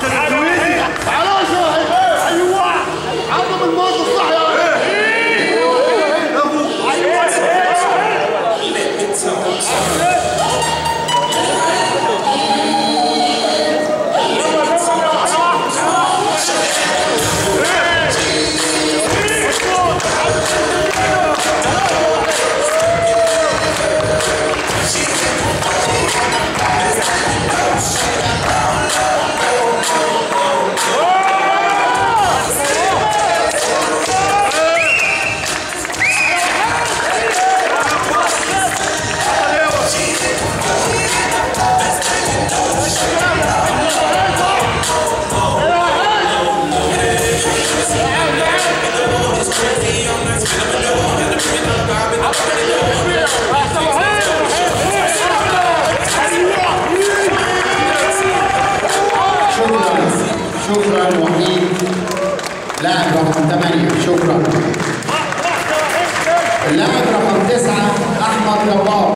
After the three. لاعب رقم 8 شكرا. اللاعب رقم 9 أحمد جبار